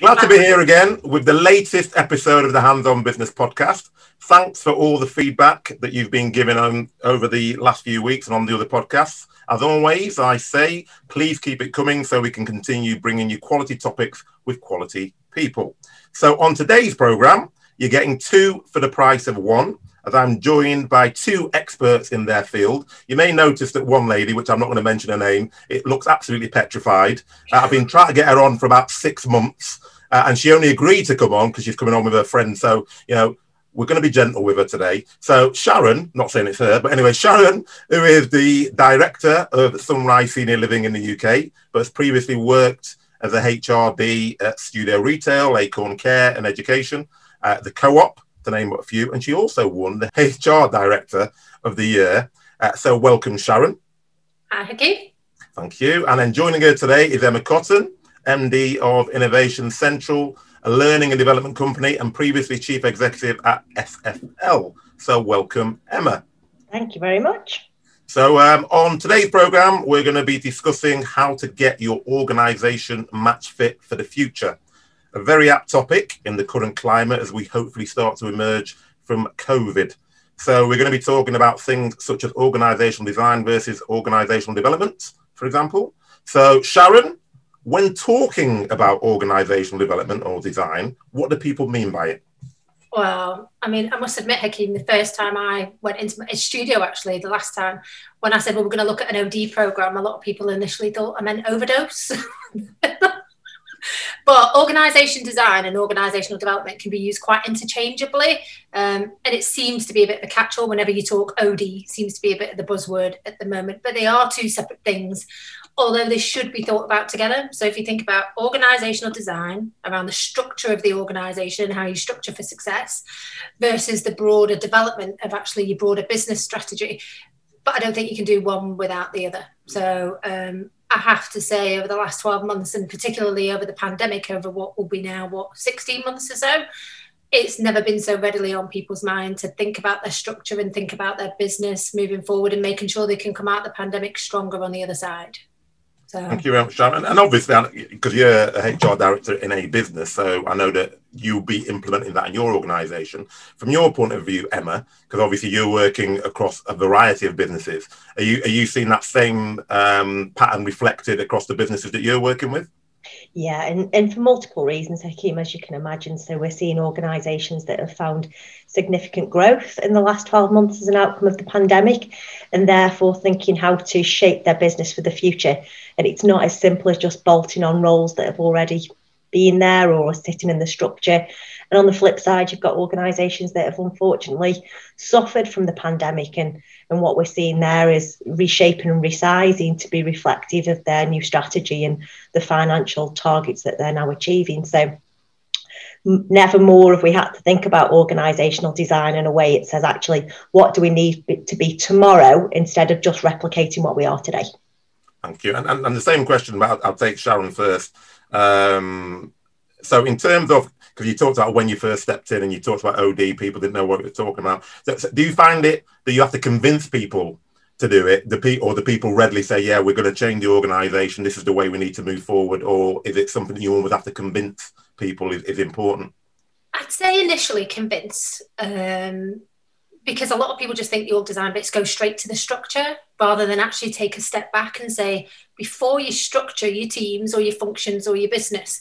Glad to be here again with the latest episode of the Hands On Business podcast. Thanks for all the feedback that you've been giving on over the last few weeks and on the other podcasts. As always, I say, please keep it coming so we can continue bringing you quality topics with quality people. So, on today's program, you're getting two for the price of one as I'm joined by two experts in their field. You may notice that one lady, which I'm not going to mention her name, it looks absolutely petrified. Uh, I've been trying to get her on for about six months, uh, and she only agreed to come on because she's coming on with her friend. So, you know, we're going to be gentle with her today. So, Sharon, not saying it's her, but anyway, Sharon, who is the director of Sunrise Senior Living in the UK, but has previously worked as a HRD at Studio Retail, Acorn Care and Education, uh, the Co op, to name a few. And she also won the HR Director of the Year. Uh, so, welcome, Sharon. Thank you. Thank you. And then joining her today is Emma Cotton, MD of Innovation Central, a learning and development company, and previously Chief Executive at SFL. So, welcome, Emma. Thank you very much. So, um, on today's program, we're going to be discussing how to get your organization match fit for the future a very apt topic in the current climate as we hopefully start to emerge from COVID. So, we're going to be talking about things such as organizational design versus organizational development, for example. So, Sharon, when talking about organizational development or design, what do people mean by it? Well, I mean, I must admit, Hakeem, the first time I went into my studio, actually, the last time, when I said, well, we're going to look at an OD program, a lot of people initially thought I meant overdose. but organization design and organizational development can be used quite interchangeably um, and it seems to be a bit of a catch-all whenever you talk od seems to be a bit of the buzzword at the moment but they are two separate things although they should be thought about together so if you think about organizational design around the structure of the organization how you structure for success versus the broader development of actually your broader business strategy but i don't think you can do one without the other so um, I have to say, over the last 12 months, and particularly over the pandemic, over what will be now, what, 16 months or so, it's never been so readily on people's mind to think about their structure and think about their business moving forward and making sure they can come out the pandemic stronger on the other side. So. Thank you very much, Sharon. And obviously, because you're a HR director in a business, so I know that you'll be implementing that in your organisation. From your point of view, Emma, because obviously you're working across a variety of businesses, are you are you seeing that same um, pattern reflected across the businesses that you're working with? Yeah, and, and for multiple reasons, Hakeem, as you can imagine. So we're seeing organisations that have found significant growth in the last 12 months as an outcome of the pandemic, and therefore thinking how to shape their business for the future. And it's not as simple as just bolting on roles that have already been there or sitting in the structure. And on the flip side, you've got organisations that have unfortunately suffered from the pandemic. And, and what we're seeing there is reshaping and resizing to be reflective of their new strategy and the financial targets that they're now achieving. So, never more have we had to think about organisational design in a way it says, actually, what do we need to be tomorrow instead of just replicating what we are today? Thank you. And, and, and the same question, I'll, I'll take Sharon first. Um, so, in terms of because you talked about when you first stepped in and you talked about OD, people didn't know what you were talking about. So, so do you find it that you have to convince people to do it? The pe- or the people readily say, "Yeah, we're going to change the organisation. This is the way we need to move forward," or is it something you always have to convince people is, is important? I'd say initially convince. Um, because a lot of people just think the org design bits go straight to the structure rather than actually take a step back and say, before you structure your teams or your functions or your business,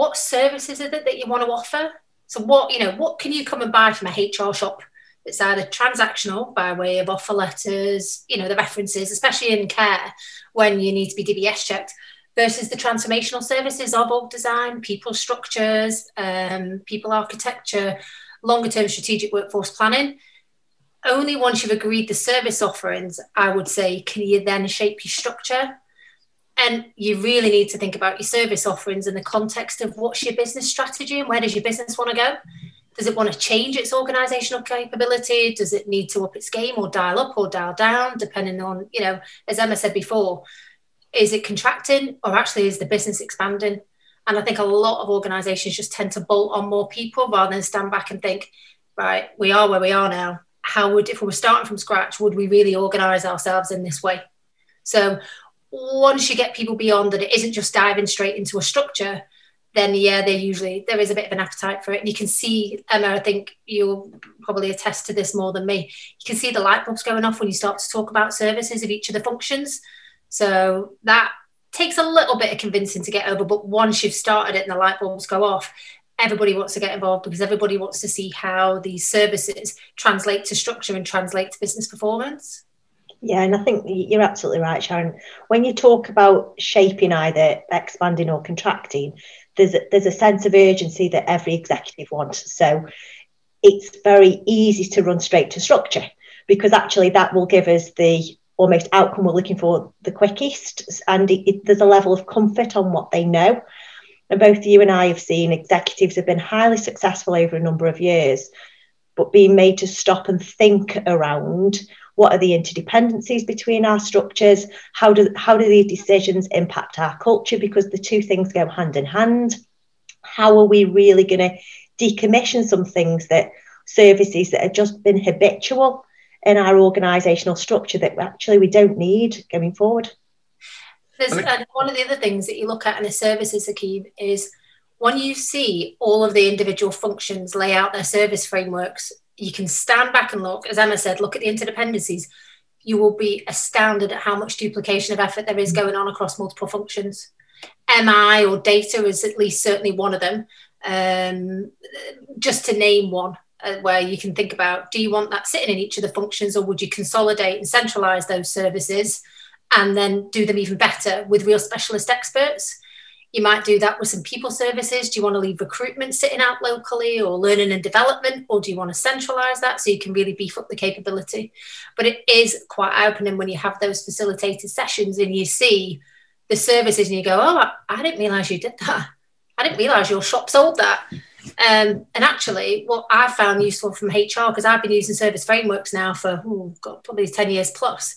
what services are it that you want to offer? So what, you know, what can you come and buy from a HR shop that's either transactional by way of offer letters, you know, the references, especially in care when you need to be DBS checked, versus the transformational services of org design, people structures, um, people architecture, longer term strategic workforce planning only once you've agreed the service offerings, I would say, can you then shape your structure. And you really need to think about your service offerings in the context of what's your business strategy and where does your business want to go? Does it want to change its organizational capability? Does it need to up its game or dial up or dial down, depending on, you know, as Emma said before, is it contracting or actually is the business expanding? And I think a lot of organizations just tend to bolt on more people rather than stand back and think, right, we are where we are now how would if we were starting from scratch would we really organize ourselves in this way so once you get people beyond that it isn't just diving straight into a structure then yeah, they usually there is a bit of an appetite for it. And you can see, Emma, I think you'll probably attest to this more than me. You can see the light bulbs going off when you start to talk about services of each of the functions. So that takes a little bit of convincing to get over, but once you've started it and the light bulbs go off, everybody wants to get involved because everybody wants to see how these services translate to structure and translate to business performance. Yeah, and I think you're absolutely right, Sharon. When you talk about shaping either expanding or contracting, there's a, there's a sense of urgency that every executive wants. So it's very easy to run straight to structure because actually that will give us the almost outcome we're looking for the quickest and it, it, there's a level of comfort on what they know and both you and i have seen executives have been highly successful over a number of years but being made to stop and think around what are the interdependencies between our structures? How do how do these decisions impact our culture? Because the two things go hand in hand. How are we really going to decommission some things that services that have just been habitual in our organisational structure that actually we don't need going forward. There's, and one of the other things that you look at in a services scheme is when you see all of the individual functions lay out their service frameworks, you can stand back and look, as Emma said, look at the interdependencies. You will be astounded at how much duplication of effort there is going on across multiple functions. MI or data is at least certainly one of them, um, just to name one uh, where you can think about do you want that sitting in each of the functions or would you consolidate and centralize those services and then do them even better with real specialist experts you might do that with some people services. Do you want to leave recruitment sitting out locally or learning and development or do you want to centralize that so you can really beef up the capability? But it is quite eye-opening when you have those facilitated sessions and you see the services and you go oh i, I didn't realize you did that. I didn't realize your shop sold that. Um, and actually, what I found useful from HR, because I've been using service frameworks now for God, probably 10 years plus.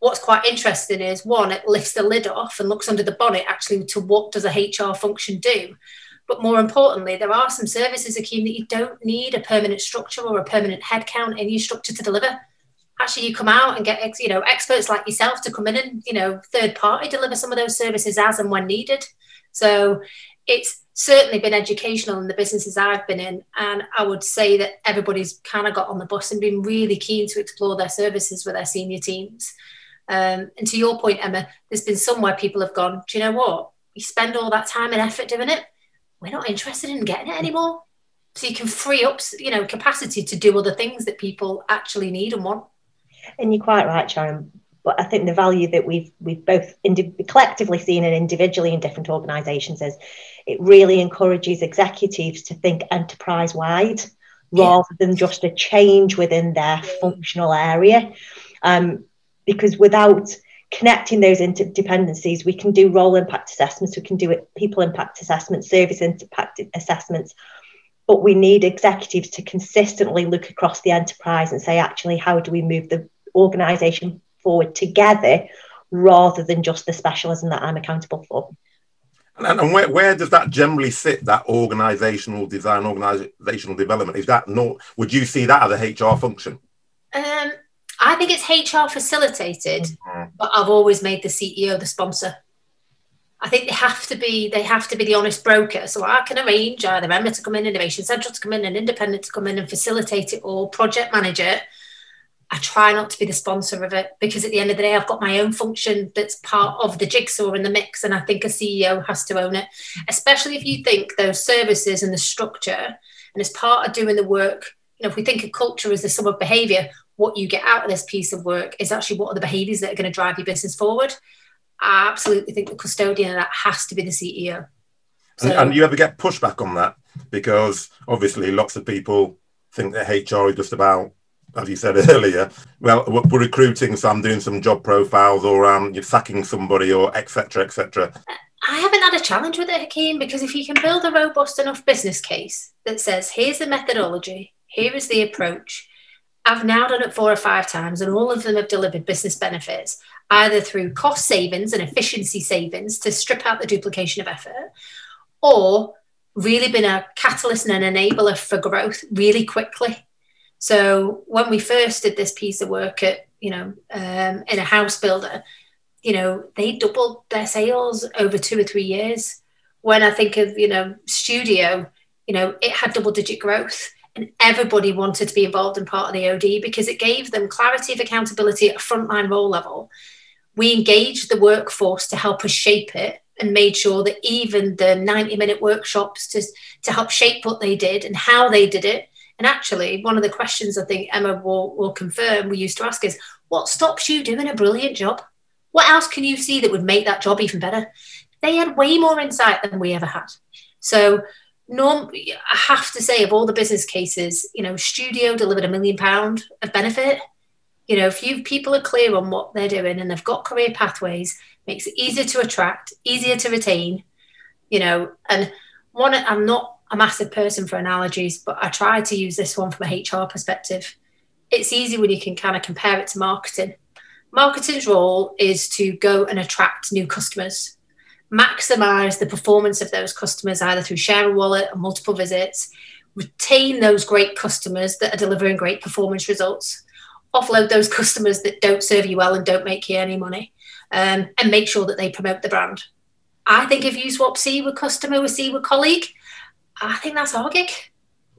What's quite interesting is one, it lifts the lid off and looks under the bonnet actually to what does a HR function do. But more importantly, there are some services, Hakeem, that you don't need a permanent structure or a permanent headcount in your structure to deliver. Actually, you come out and get you know experts like yourself to come in and you know third party deliver some of those services as and when needed. So it's certainly been educational in the businesses I've been in. And I would say that everybody's kind of got on the bus and been really keen to explore their services with their senior teams. Um, and to your point, Emma, there's been somewhere people have gone, do you know what? You spend all that time and effort doing it. We're not interested in getting it anymore. So you can free up, you know, capacity to do other things that people actually need and want. And you're quite right, Sharon. But I think the value that we've we've both indi- collectively seen and individually in different organisations is it really encourages executives to think enterprise wide yeah. rather than just a change within their functional area. Um, because without connecting those interdependencies, we can do role impact assessments, we can do it, people impact assessments, service impact assessments, but we need executives to consistently look across the enterprise and say, actually, how do we move the organisation forward together rather than just the specialism that I'm accountable for? And, and where, where does that generally sit? That organisational design, organisational development is that not? Would you see that as a HR function? Um, I think it's HR facilitated, mm-hmm. but I've always made the CEO the sponsor. I think they have to be they have to be the honest broker. So I can arrange either Emma to come in, Innovation Central to come in, and Independent to come in and facilitate it, or project manager I try not to be the sponsor of it because at the end of the day, I've got my own function that's part of the jigsaw in the mix. And I think a CEO has to own it, especially if you think those services and the structure, and as part of doing the work, you know, if we think of culture as the sum of behavior, what you get out of this piece of work is actually what are the behaviors that are going to drive your business forward. I absolutely think the custodian of that has to be the CEO. So, and, and you ever get pushback on that? Because obviously, lots of people think that HR is just about as you said earlier, well, we're recruiting, so I'm doing some job profiles, or um, you're sacking somebody, or etc. etc. I haven't had a challenge with it, Hakeem, because if you can build a robust enough business case that says, here's the methodology, here is the approach. I've now done it four or five times, and all of them have delivered business benefits, either through cost savings and efficiency savings to strip out the duplication of effort, or really been a catalyst and an enabler for growth really quickly so when we first did this piece of work at, you know, um, in a house builder, you know, they doubled their sales over two or three years. when I think of, you know, studio, you know, it had double digit growth and everybody wanted to be involved in part of the OD because it gave them clarity of accountability at a frontline role level. We engaged the workforce to help us shape it and made sure that even the 90 minute workshops to, to help shape what they did and how they did it. And actually, one of the questions I think Emma will, will confirm we used to ask is what stops you doing a brilliant job? What else can you see that would make that job even better? They had way more insight than we ever had. So norm, I have to say, of all the business cases, you know, Studio delivered a million pound of benefit. You know, if you people are clear on what they're doing and they've got career pathways, makes it easier to attract, easier to retain. You know, and one, I'm not a massive person for analogies, but I try to use this one from a HR perspective. It's easy when you can kind of compare it to marketing. Marketing's role is to go and attract new customers maximize the performance of those customers either through share a wallet or multiple visits, retain those great customers that are delivering great performance results, offload those customers that don't serve you well and don't make you any money, um, and make sure that they promote the brand. I think if you swap C with customer with C with colleague, I think that's our gig.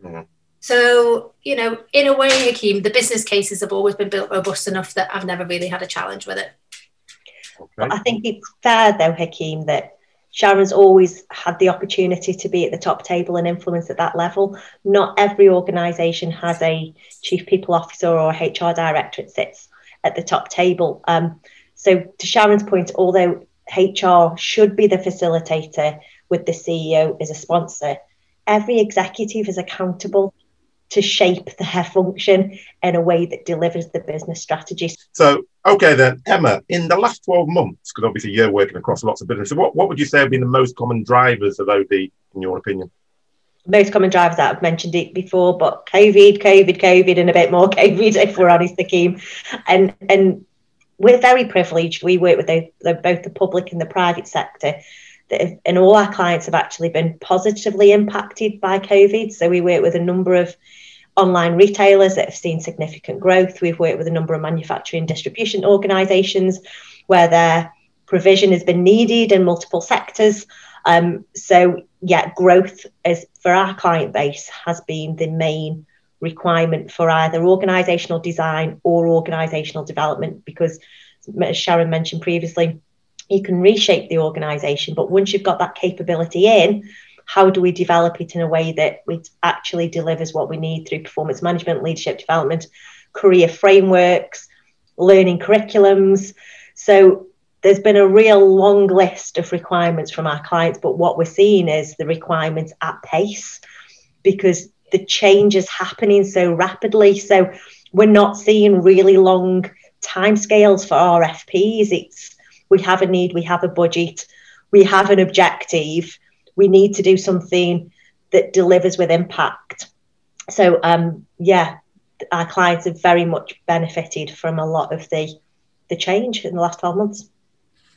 Mm-hmm. So, you know, in a way, Hakeem, the business cases have always been built robust enough that I've never really had a challenge with it. Okay. I think it's fair, though, Hakeem, that Sharon's always had the opportunity to be at the top table and influence at that level. Not every organisation has a chief people officer or HR director that sits at the top table. Um, so, to Sharon's point, although HR should be the facilitator with the CEO as a sponsor, every executive is accountable to shape their function in a way that delivers the business strategy. So, okay then, Emma, in the last 12 months, because obviously you're working across lots of businesses, what, what would you say have been the most common drivers of OD, in your opinion? Most common drivers I've mentioned it before, but COVID, COVID, COVID, and a bit more COVID, if we're honest, Hakeem. And and we're very privileged. We work with the, the, both the public and the private sector that and all our clients have actually been positively impacted by COVID. So we work with a number of online retailers that have seen significant growth. We've worked with a number of manufacturing and distribution organisations where their provision has been needed in multiple sectors. Um, so yeah, growth is for our client base has been the main requirement for either organisational design or organisational development because as Sharon mentioned previously, you can reshape the organization but once you've got that capability in how do we develop it in a way that it actually delivers what we need through performance management leadership development career frameworks learning curriculums so there's been a real long list of requirements from our clients but what we're seeing is the requirements at pace because the change is happening so rapidly so we're not seeing really long timescales for RFPs. It's we have a need, we have a budget, we have an objective, we need to do something that delivers with impact. So, um, yeah, our clients have very much benefited from a lot of the the change in the last 12 months.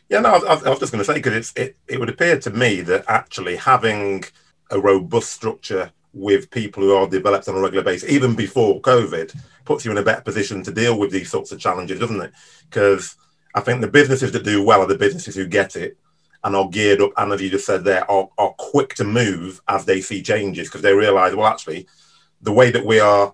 Yeah, no, I, I was just going to say because it, it would appear to me that actually having a robust structure with people who are developed on a regular basis, even before COVID, puts you in a better position to deal with these sorts of challenges, doesn't it? Because I think the businesses that do well are the businesses who get it and are geared up, and as you just said there, are, are quick to move as they see changes because they realize, well, actually, the way that we are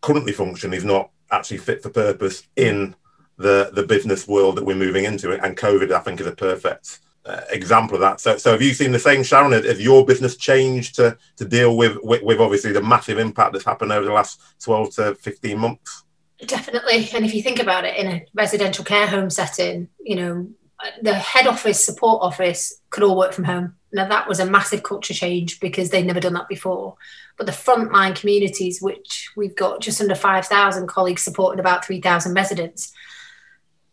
currently functioning is not actually fit for purpose in the, the business world that we're moving into. And COVID, I think, is a perfect uh, example of that. So, so have you seen the same, Sharon? Has your business changed to, to deal with, with, with obviously the massive impact that's happened over the last 12 to 15 months? Definitely. And if you think about it in a residential care home setting, you know, the head office, support office could all work from home. Now, that was a massive culture change because they'd never done that before. But the frontline communities, which we've got just under 5,000 colleagues supporting about 3,000 residents,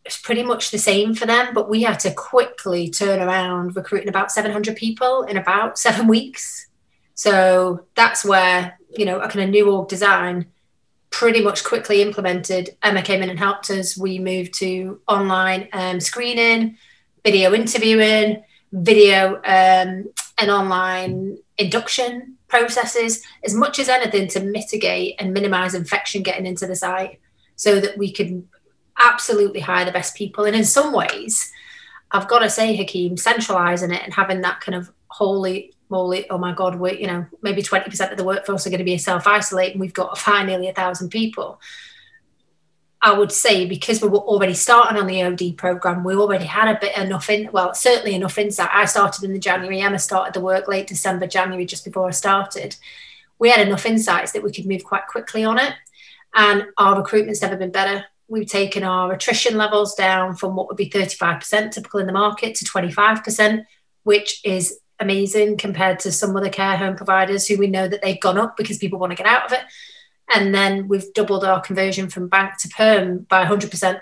it's pretty much the same for them. But we had to quickly turn around recruiting about 700 people in about seven weeks. So that's where, you know, a kind of new org design pretty much quickly implemented. Emma came in and helped us. We moved to online um, screening, video interviewing, video um, and online induction processes, as much as anything to mitigate and minimize infection getting into the site so that we could absolutely hire the best people. And in some ways, I've got to say, Hakeem, centralizing it and having that kind of holy moly, oh my God, we're, you know, maybe 20% of the workforce are going to be self isolating. we've got to find nearly a thousand people. I would say because we were already starting on the OD program, we already had a bit enough in, well, certainly enough insight. I started in the January, Emma started the work late December, January, just before I started. We had enough insights that we could move quite quickly on it. And our recruitment's never been better. We've taken our attrition levels down from what would be 35% typical in the market to 25%, which is amazing compared to some other care home providers who we know that they've gone up because people want to get out of it. And then we've doubled our conversion from bank to perm by 100%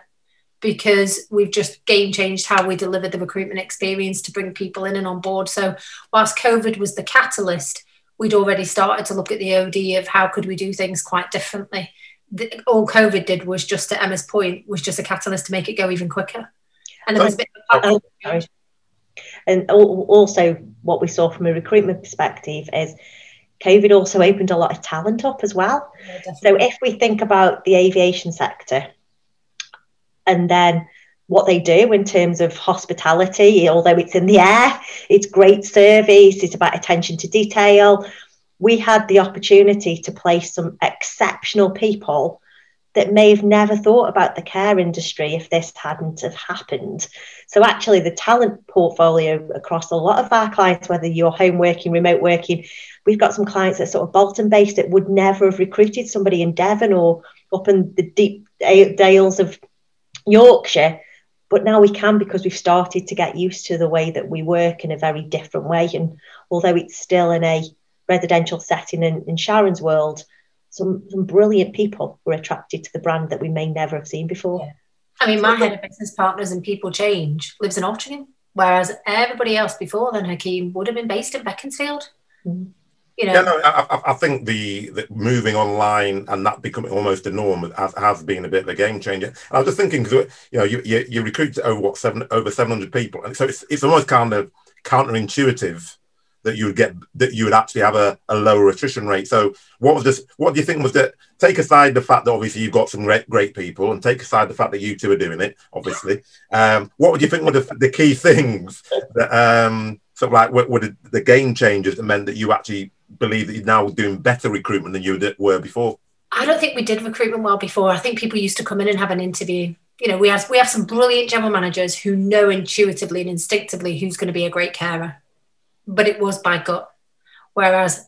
because we've just game changed how we deliver the recruitment experience to bring people in and on board. So, whilst COVID was the catalyst, we'd already started to look at the OD of how could we do things quite differently. The, all COVID did was just, to Emma's point, was just a catalyst to make it go even quicker. And there oh, was a bit of oh, and also what we saw from a recruitment perspective is COVID also opened a lot of talent up as well. Yeah, so if we think about the aviation sector and then what they do in terms of hospitality, although it's in the air, it's great service, it's about attention to detail. We had the opportunity to place some exceptional people that may have never thought about the care industry if this hadn't have happened. So actually the talent portfolio across a lot of our clients, whether you're home working, remote working, we've got some clients that sort of Bolton based that would never have recruited somebody in Devon or up in the deep dales of Yorkshire. But now we can because we've started to get used to the way that we work in a very different way. And although it's still in a residential setting in, in Sharon's world, some, some brilliant people were attracted to the brand that we may never have seen before. Yeah. I mean, my head of business partners and people change lives in Altrincham, whereas everybody else before then, Hakeem, would have been based in Beaconsfield. Mm-hmm. You know? Yeah, no, I, I think the, the, moving online and that becoming almost a norm has, has been a bit of a game changer. And I was just thinking, because you know, you, you, you recruit over what seven over seven hundred people, and so it's it's almost kind of counterintuitive that you would get that you would actually have a, a lower attrition rate. So what was this? What do you think was that? Take aside the fact that obviously you've got some great, great people, and take aside the fact that you two are doing it. Obviously, um, what would you think were the, the key things that um, sort of like what were the, the game changers that meant that you actually believe that you're now doing better recruitment than you were before? I don't think we did recruitment well before. I think people used to come in and have an interview. You know, we have we have some brilliant general managers who know intuitively and instinctively who's going to be a great carer but it was by gut. Whereas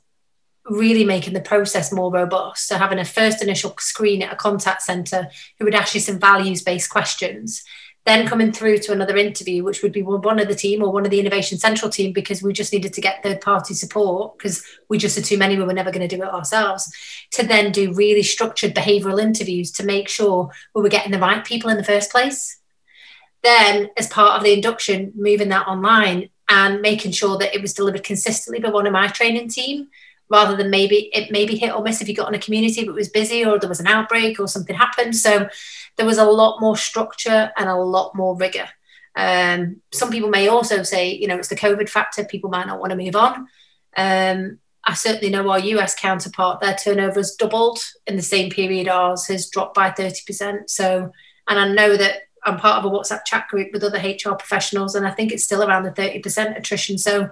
really making the process more robust. So having a first initial screen at a contact centre who would ask you some values based questions, then coming through to another interview, which would be one of the team or one of the innovation central team, because we just needed to get third party support because we just had too many, we were never going to do it ourselves. To then do really structured behavioural interviews to make sure we were getting the right people in the first place. Then, as part of the induction, moving that online and making sure that it was delivered consistently by one of my training team rather than maybe it maybe hit or miss if you got in a community but was busy or there was an outbreak or something happened so there was a lot more structure and a lot more rigor um, some people may also say you know it's the covid factor people might not want to move on um, I certainly know our US counterpart, their turnover has doubled in the same period. Ours has dropped by 30%. So, and I know that I'm part of a WhatsApp chat group with other HR professionals, and I think it's still around the 30% attrition. So,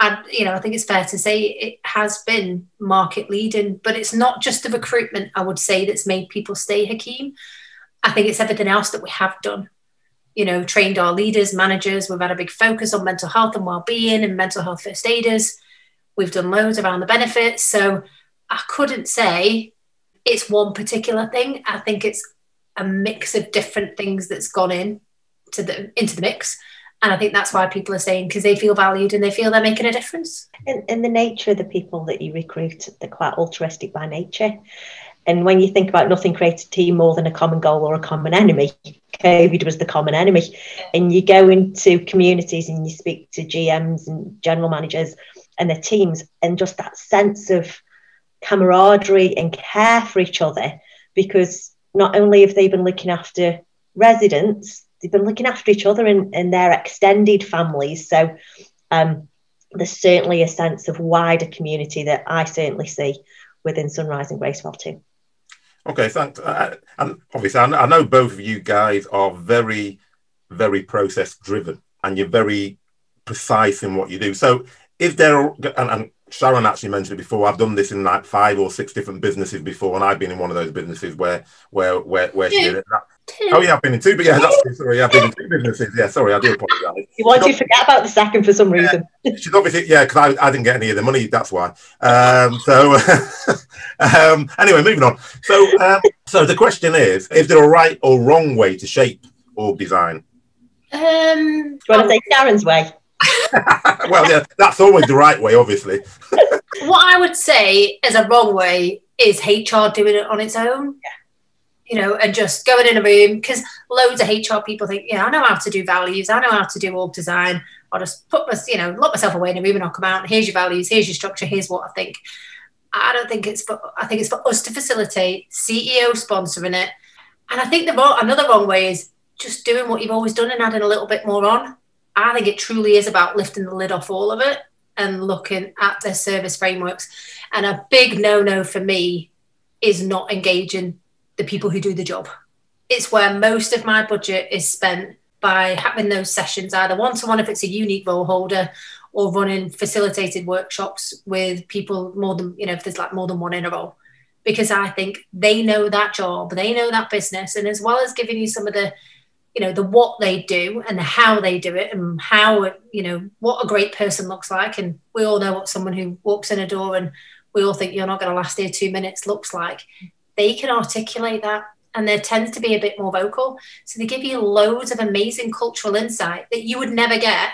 I, you know, I think it's fair to say it has been market leading, but it's not just the recruitment, I would say, that's made people stay Hakeem. I think it's everything else that we have done. You know, trained our leaders, managers. We've had a big focus on mental health and well-being and mental health first aiders. We've done loads around the benefits. So I couldn't say it's one particular thing. I think it's a mix of different things that's gone in to the into the mix and I think that's why people are saying because they feel valued and they feel they're making a difference. And, and the nature of the people that you recruit, they're quite altruistic by nature. And when you think about nothing creates a team more than a common goal or a common enemy, COVID was the common enemy. And you go into communities and you speak to GMs and general managers and their teams, and just that sense of camaraderie and care for each other because not only have they been looking after residents, they've been looking after each other and, and their extended families. So um, there's certainly a sense of wider community that I certainly see within Sunrise and Gracewell too. Okay, thanks. Uh, and obviously, I know both of you guys are very, very process driven, and you're very precise in what you do. So, if there, and, and Sharon actually mentioned it before. I've done this in like five or six different businesses before, and I've been in one of those businesses where where where where she did it. Oh yeah, I've been in two, but yeah, that's sorry, I've been in two businesses. Yeah, sorry, I do apologise. You want to forget about the second for some reason. Yeah, she's obviously yeah, because I, I didn't get any of the money. That's why. Um, so um, anyway, moving on. So um, so the question is: Is there a right or wrong way to shape org design? Um, Do you want to say Sharon's way? Well, yeah, that's always the right way, obviously. what I would say as a wrong way is HR doing it on its own. Yeah. You know, and just going in a room because loads of HR people think, yeah, I know how to do values, I know how to do org design. I'll just put my, you know, lock myself away in a room and I'll come out. And here's your values, here's your structure, here's what I think. I don't think it's for. I think it's for us to facilitate. CEO sponsoring it, and I think the wrong, another wrong way is just doing what you've always done and adding a little bit more on. I think it truly is about lifting the lid off all of it and looking at the service frameworks. And a big no no for me is not engaging the people who do the job. It's where most of my budget is spent by having those sessions, either one to one if it's a unique role holder or running facilitated workshops with people more than, you know, if there's like more than one in a role. Because I think they know that job, they know that business. And as well as giving you some of the you know the what they do and the how they do it and how you know what a great person looks like. And we all know what someone who walks in a door and we all think you're not going to last here two minutes looks like. They can articulate that and there tends to be a bit more vocal. So they give you loads of amazing cultural insight that you would never get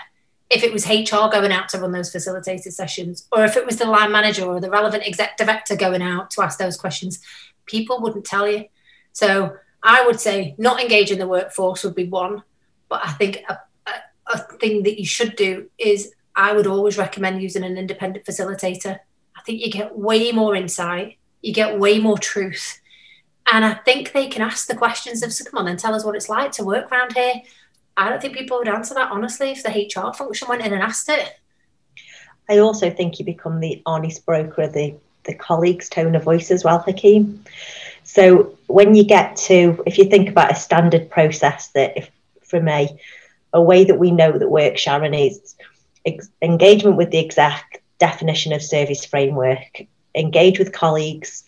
if it was HR going out to run those facilitated sessions, or if it was the line manager or the relevant exec director going out to ask those questions, people wouldn't tell you. So I would say not engaging the workforce would be one, but I think a, a, a, thing that you should do is I would always recommend using an independent facilitator. I think you get way more insight, you get way more truth. And I think they can ask the questions of, so come on and tell us what it's like to work around here. I don't think people would answer that honestly if the HR function went in and asked it. I also think you become the honest broker the, the colleagues' tone of voice as well, Hakeem. So when you get to, if you think about a standard process that, if from a a way that we know that works, Sharon, is ex- engagement with the exact definition of service framework, engage with colleagues,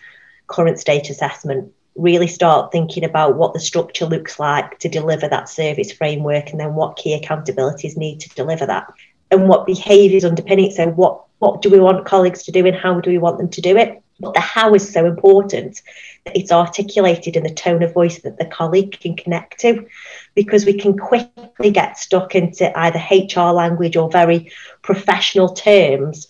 current state assessment, really start thinking about what the structure looks like to deliver that service framework and then what key accountabilities need to deliver that and what behaviours underpin it. So what what do we want colleagues to do and how do we want them to do it? But the how is so important that it's articulated in the tone of voice that the colleague can connect to, because we can quickly get stuck into either HR language or very professional terms.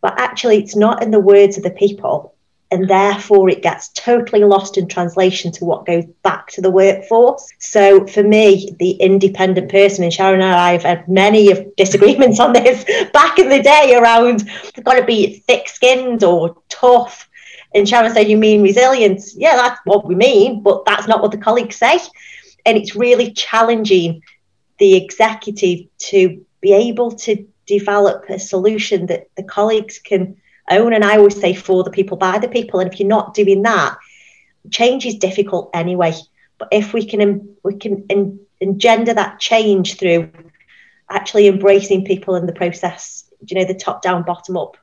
But actually, it's not in the words of the people. And therefore, it gets totally lost in translation to what goes back to the workforce. So, for me, the independent person, and Sharon and I have had many of disagreements on this back in the day around got to be thick skinned or tough and Sharon said, You mean resilience? Yeah, that's what we mean, but that's not what the colleagues say. And it's really challenging the executive to be able to develop a solution that the colleagues can own. And I always say, for the people, by the people. And if you're not doing that, change is difficult anyway. But if we can, we can engender that change through actually embracing people in the process, you know, the top down, bottom up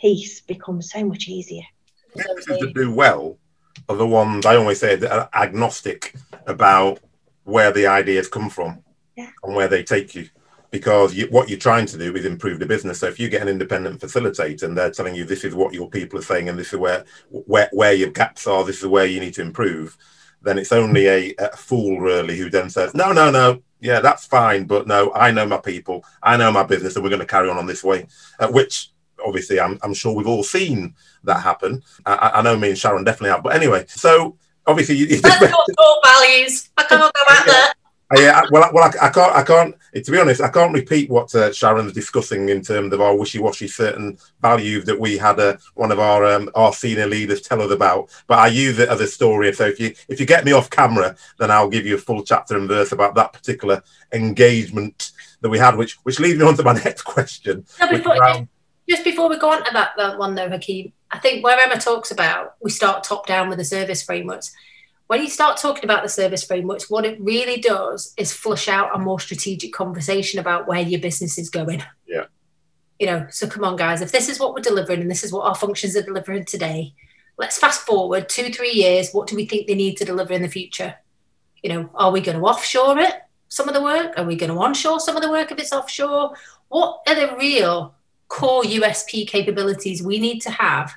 piece becomes so much easier businesses that do well are the ones I always say that are agnostic about where the ideas come from yeah. and where they take you. Because you, what you're trying to do is improve the business. So if you get an independent facilitator and they're telling you this is what your people are saying and this is where where, where your gaps are, this is where you need to improve, then it's only a, a fool really who then says, no, no, no, yeah, that's fine, but no, I know my people, I know my business, and we're going to carry on on this way. Uh, which obviously I'm, I'm sure we've all seen that happen. I, I know me and Sharon definitely have. But anyway, so obviously you, you That's not core values. I can't go back there. Yeah, well, well, I, I, can't, I can't. To be honest, I can't repeat what uh, Sharon's discussing in terms of our wishy-washy certain values that we had uh, one of our um, our senior leaders tell us about. But I use it as a story. So if you if you get me off camera, then I'll give you a full chapter and verse about that particular engagement that we had, which which leads me on to my next question. No, before, just before we go on to that, that one though, Hakeem, I think where Emma talks about we start top down with the service frameworks. When you start talking about the service frameworks, what it really does is flush out a more strategic conversation about where your business is going. Yeah. you know, so come on, guys, if this is what we're delivering and this is what our functions are delivering today, let's fast forward two, three years. What do we think they need to deliver in the future? You know, are we going to offshore it, some of the work? Are we going to onshore some of the work if it's offshore? What are the real core USP capabilities we need to have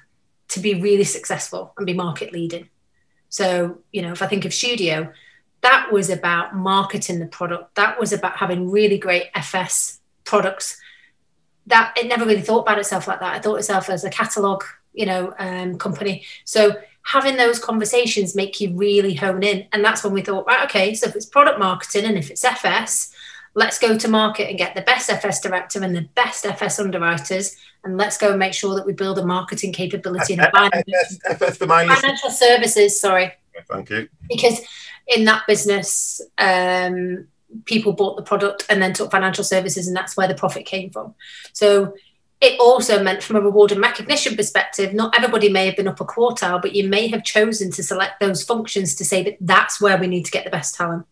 to be really successful and be market leading? So, you know, if I think of Studio, that was about marketing the product. That was about having really great FS products. That it never really thought about itself like that. I thought itself as a catalog, you know, um, company. So having those conversations make you really hone in, and that's when we thought, right, okay, so if it's product marketing and if it's FS, let's go to market and get the best FS director and the best FS underwriters, and let's go and make sure that we build a marketing capability in FS financial services. Sorry. Thank you. Because in that business, um, people bought the product and then took financial services, and that's where the profit came from. So it also meant, from a reward and recognition perspective, not everybody may have been up a quartile, but you may have chosen to select those functions to say that that's where we need to get the best talent.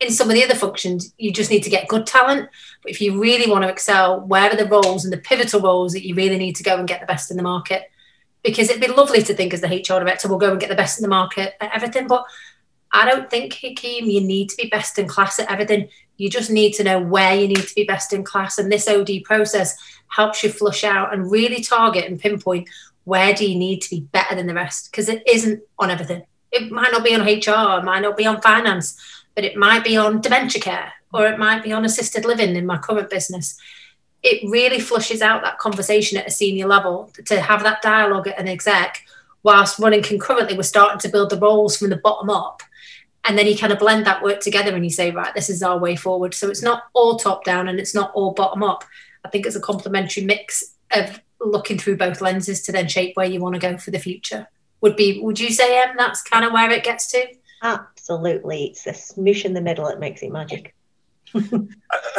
In some of the other functions, you just need to get good talent. But if you really want to excel, where are the roles and the pivotal roles that you really need to go and get the best in the market? Because it'd be lovely to think as the HR director, we'll go and get the best in the market at everything. But I don't think, Hakeem, you need to be best in class at everything. You just need to know where you need to be best in class. And this OD process helps you flush out and really target and pinpoint where do you need to be better than the rest? Because it isn't on everything. It might not be on HR, it might not be on finance, but it might be on dementia care or it might be on assisted living in my current business. It really flushes out that conversation at a senior level to have that dialogue at an exec whilst running concurrently, we're starting to build the roles from the bottom up. And then you kind of blend that work together and you say right this is our way forward. So it's not all top down and it's not all bottom up. I think it's a complementary mix of looking through both lenses to then shape where you want to go for the future. Would be would you say em that's kind of where it gets to uh, absolutely it's a smoosh in the middle that makes it magic and,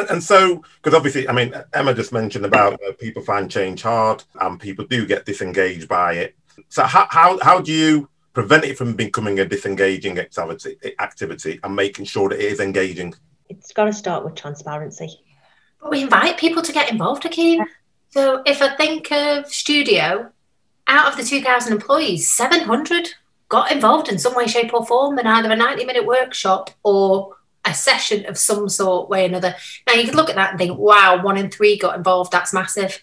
and, so because obviously i mean emma just mentioned about uh, people find change hard and people do get disengaged by it so how, how, how do you prevent it from becoming a disengaging activity, activity and making sure that it is engaging? It's got to start with transparency. But we invite people to get involved, Hakeem. Yeah. So if I think of Studio, out of the 2,000 employees, 700 got involved in some way, shape, or form in either a 90 minute workshop or a session of some sort, way or another. Now, you could look at that and think, wow, one in three got involved. That's massive.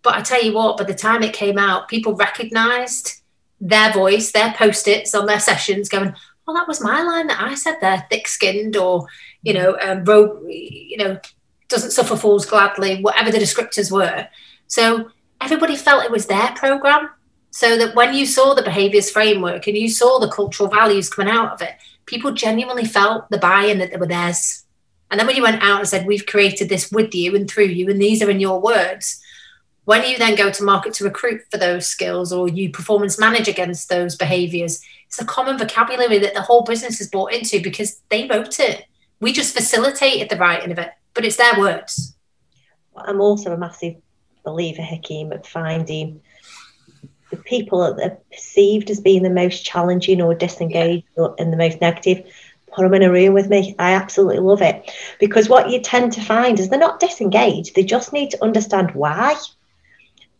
But I tell you what, by the time it came out, people recognized their voice, their post-its on their sessions, going, "Well, that was my line that I said there, thick-skinned, or you know, um, rogue, you know, doesn't suffer fools gladly, whatever the descriptors were." So everybody felt it was their program, so that when you saw the behaviours framework and you saw the cultural values coming out of it, people genuinely felt the buy-in that they were theirs. And then when you went out and said, "We've created this with you and through you, and these are in your words," when you then go to market to recruit for those skills or you performance manage against those behaviors, it's a common vocabulary that the whole business is bought into because they wrote it. We just facilitated the writing of it, but it's their words. I'm also a massive believer, Hakeem, at finding the people that are perceived as being the most challenging or disengaged yeah. or, and the most negative put them in a room with me. I absolutely love it because what you tend to find is they're not disengaged. They just need to understand why.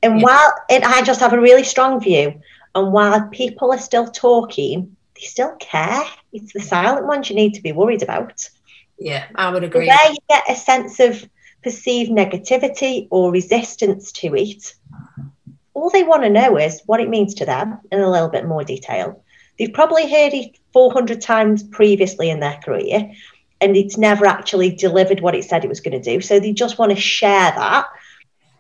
And yeah. while and I just have a really strong view, and while people are still talking, they still care. It's the silent ones you need to be worried about. Yeah, I would agree. Where you get a sense of perceived negativity or resistance to it, all they want to know is what it means to them in a little bit more detail. They've probably heard it 400 times previously in their career, and it's never actually delivered what it said it was going to do. So they just want to share that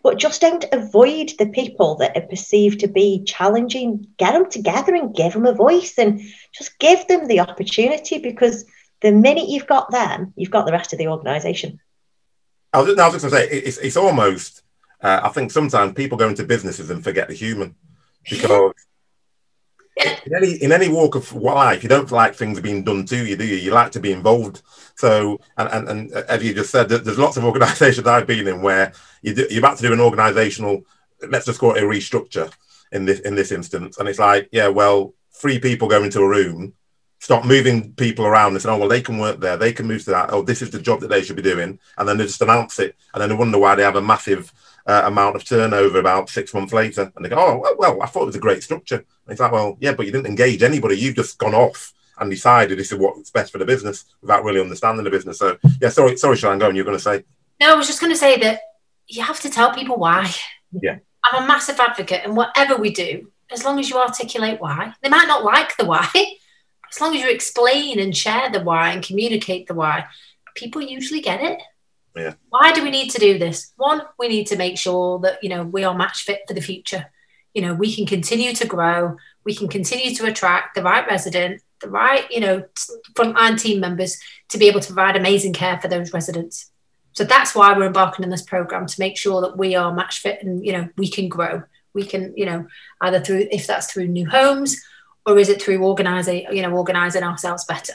but just don't avoid the people that are perceived to be challenging. Get them together and give them a voice and just give them the opportunity because the minute you've got them, you've got the rest of the organisation. I was, I was just going to say, it's, it's almost, uh, I think sometimes people go into businesses and forget the human because in any in any walk of life, you don't like things being done to you, do you? You like to be involved. So, and and, and as you just said, there's lots of organisations I've been in where you do, you're about to do an organisational, let's just call it a restructure in this in this instance, and it's like, yeah, well, three people go into a room, start moving people around and say, oh well, they can work there, they can move to that. Oh, this is the job that they should be doing, and then they just announce it, and then they wonder why they have a massive uh, amount of turnover about six months later. And they go, oh, well, I thought it was a great structure. And it's like, well, yeah, but you didn't engage anybody. You've just gone off and decided this is what's best for the business without really understanding the business. So, yeah, sorry, sorry, Sharon, go on. You're going to say. No, I was just going to say that you have to tell people why. Yeah. I'm a massive advocate, and whatever we do, as long as you articulate why, they might not like the why, as long as you explain and share the why and communicate the why, people usually get it. Yeah. Why do we need to do this? One, we need to make sure that, you know, we are match fit for the future. You know, we can continue to grow, we can continue to attract the right resident, the right, you know, frontline team members to be able to provide amazing care for those residents. So that's why we're embarking on this program to make sure that we are match fit and, you know, we can grow. We can, you know, either through if that's through new homes or is it through organizing, you know, organizing ourselves better.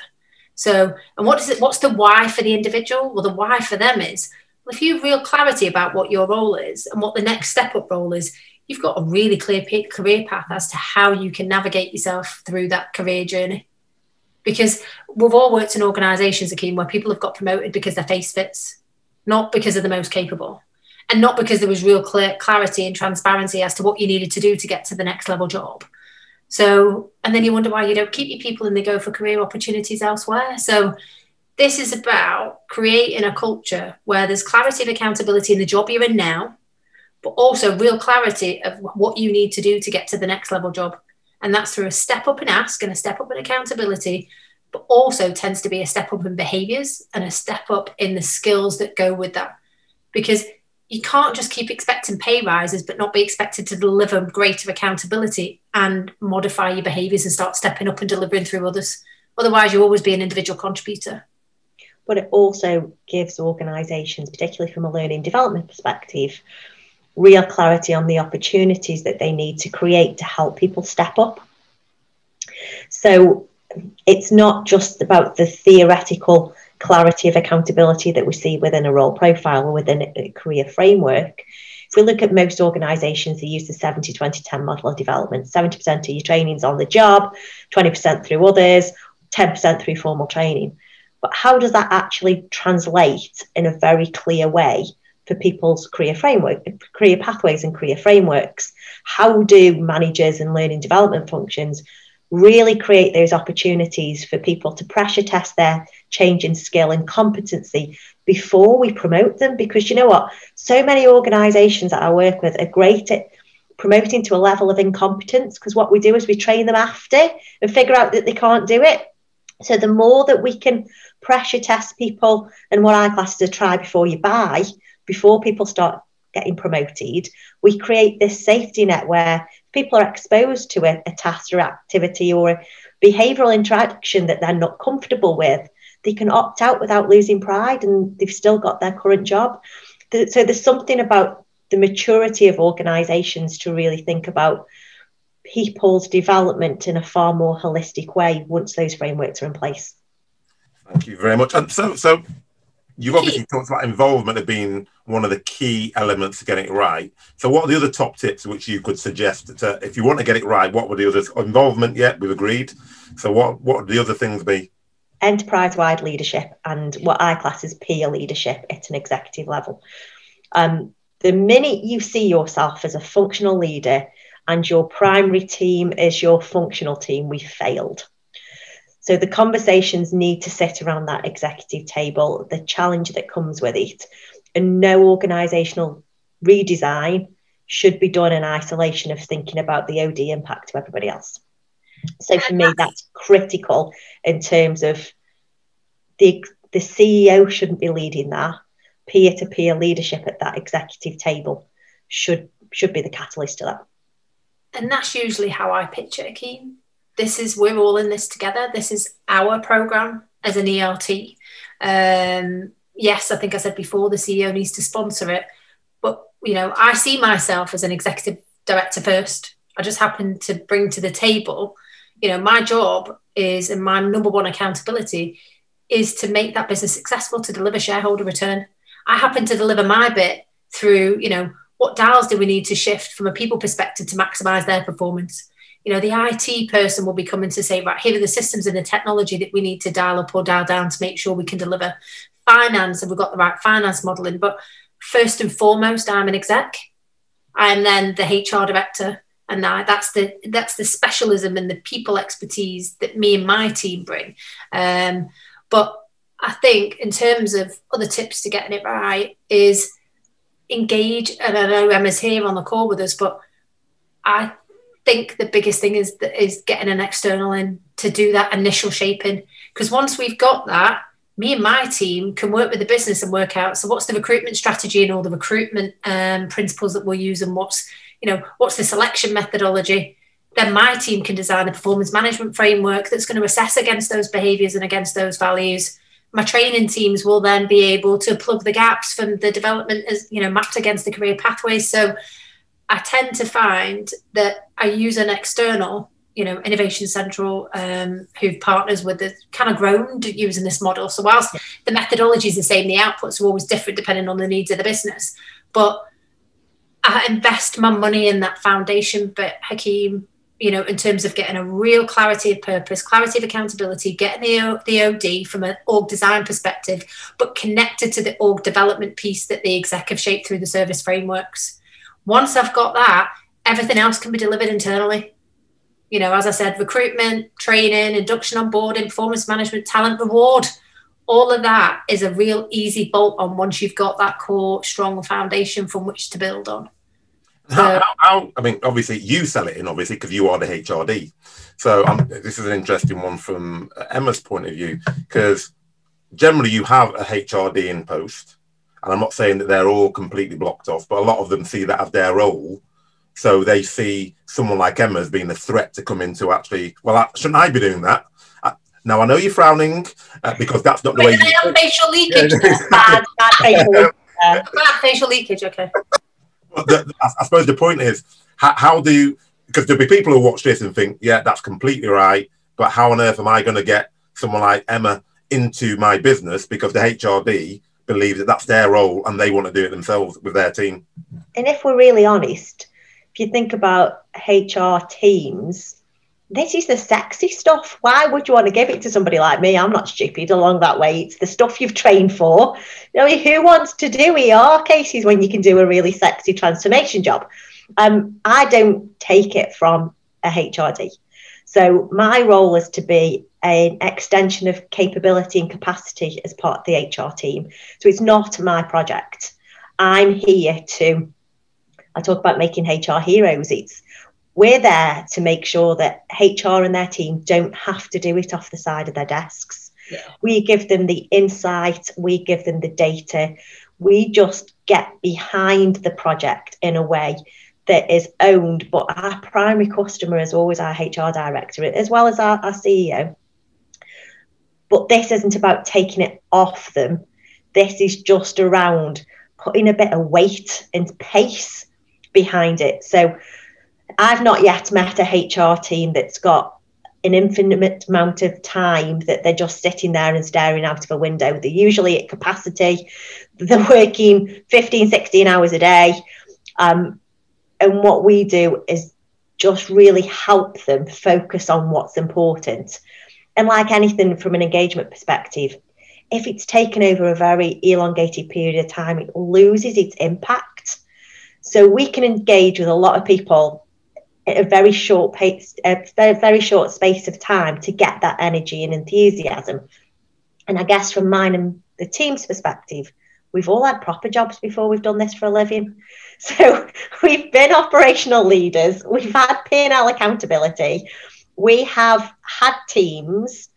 So, and what is it? What's the why for the individual? Well, the why for them is well, if you have real clarity about what your role is and what the next step up role is, you've got a really clear career path as to how you can navigate yourself through that career journey. Because we've all worked in organisations, Hakeem, where people have got promoted because their face fits, not because they're the most capable, and not because there was real clear clarity and transparency as to what you needed to do to get to the next level job. So, and then you wonder why you don't keep your people and they go for career opportunities elsewhere. So, this is about creating a culture where there's clarity of accountability in the job you're in now, but also real clarity of what you need to do to get to the next level job. And that's through a step up in ask and a step up in accountability, but also tends to be a step up in behaviors and a step up in the skills that go with that. Because you can't just keep expecting pay rises but not be expected to deliver greater accountability and modify your behaviors and start stepping up and delivering through others. Otherwise you'll always be an individual contributor. But it also gives organizations particularly from a learning development perspective real clarity on the opportunities that they need to create to help people step up. So it's not just about the theoretical clarity of accountability that we see within a role profile or within a career framework. If we look at most organisations, they use the 70 20 10 model of development. 70% of your training's on the job, 20% through others, 10% through formal training. But how does that actually translate in a very clear way for people's career framework, career pathways and career frameworks? How do managers and learning development functions really create those opportunities for people to pressure test their change in skill and competency before we promote them. Because you know what? So many organizations that I work with are great at promoting to a level of incompetence because what we do is we train them after and figure out that they can't do it. So the more that we can pressure test people and what I class as try before you buy, before people start getting promoted, we create this safety net where people are exposed to a, a task or activity or a behavioral interaction that they're not comfortable with, they can opt out without losing pride and they've still got their current job. So there's something about the maturity of organizations to really think about people's development in a far more holistic way once those frameworks are in place. Thank you very much. And so, so You've obviously talked about involvement as being one of the key elements to getting it right. So, what are the other top tips which you could suggest to, if you want to get it right? What would the others? Involvement, yeah, we've agreed. So, what what would the other things be? Enterprise-wide leadership and what I class as peer leadership at an executive level. Um, the minute you see yourself as a functional leader and your primary team is your functional team, we failed. So the conversations need to sit around that executive table, the challenge that comes with it, and no organisational redesign should be done in isolation of thinking about the OD impact to everybody else. So for me, that's critical in terms of the the CEO shouldn't be leading that. Peer-to-peer leadership at that executive table should should be the catalyst to that. And that's usually how I picture it, Hakeem this is we're all in this together. This is our program as an ERT. Um, yes, I think I said before the CEO needs to sponsor it, but you know I see myself as an executive director first. I just happen to bring to the table, you know, my job is and my number one accountability is to make that business successful to deliver shareholder return. I happen to deliver my bit through, you know, what dials do we need to shift from a people perspective to maximize their performance? you know, the IT person will be coming to say, right, here are the systems and the technology that we need to dial up or dial down to make sure we can deliver finance and we've got the right finance modeling. But first and foremost, I'm an exec. I'm then the HR director, and that's the that's the specialism and the people expertise that me and my team bring. Um, but I think in terms of other tips to getting it right is engage. And I know Emma's here on the call with us, but I think the biggest thing is is getting an external in to do that initial shaping. Because once we've got that, me and my team can work with the business and work out so what's the recruitment strategy and all the recruitment um, principles that we'll use and what's you know what's the selection methodology then my team can design a performance management framework that's going to assess against those behaviors and against those values my training teams will then be able to plug the gaps from the development as you know mapped against the career pathways so i tend to find that i use an external you know, Innovation Central, um, who partners with the kind of grown using this model. So whilst the methodology is the same, the outputs are always different depending on the needs of the business. But I invest my money in that foundation but Hakeem, you know, in terms of getting a real clarity of purpose, clarity of accountability, getting the, the OD from an org design perspective, but connected to the org development piece that the exec have shaped through the service frameworks. Once I've got that, everything else can be delivered internally you know, as I said, recruitment, training, induction on board, performance management, talent reward, all of that is a real easy bolt on once you've got that core strong foundation from which to build on. How, how, how, I mean, obviously, you sell it in, obviously, because you are the HRD. So um, this is an interesting one from Emma's point of view, because generally you have a HRD in post, and I'm not saying that they're all completely blocked off, but a lot of them see that as their role so they see someone like Emma as being a threat to come into actually, well, shouldn't I be doing that? Uh, now I know you're frowning uh, because that's not the Wait, way. You facial leakage. bad, bad facial leakage. bad facial leakage. Okay. The, I, suppose the point is, how, how do you? Because there'll be people who watch this and think, yeah, that's completely right, but how on earth am I going to get someone like Emma into my business because the HRD believes that that's their role and they want to do it themselves with their team. And if we're really honest, if you think about HR teams, this is the sexy stuff. Why would you want to give it to somebody like me? I'm not stupid along that way. It's the stuff you've trained for. I mean, who wants to do ER cases when you can do a really sexy transformation job? Um, I don't take it from a HRD. So my role is to be an extension of capability and capacity as part of the HR team. So it's not my project. I'm here to I talk about making HR heroes. It's we're there to make sure that HR and their team don't have to do it off the side of their desks. Yeah. We give them the insight, we give them the data, we just get behind the project in a way that is owned. But our primary customer is always our HR director, as well as our, our CEO. But this isn't about taking it off them. This is just around putting a bit of weight and pace behind it. So I've not yet met a HR team that's got an infinite amount of time that they're just sitting there and staring out of a window. They're usually at capacity, they're working 15, 16 hours a day. Um, and what we do is just really help them focus on what's important. And like anything from an engagement perspective, if it's taken over a very elongated period of time, it loses its impact. So we can engage with a lot of people a very short pace, a very short space of time to get that energy and enthusiasm. And I guess from mine and the team's perspective, we've all had proper jobs before we've done this for a living. So we've been operational leaders, we've had P&L accountability, we have had teams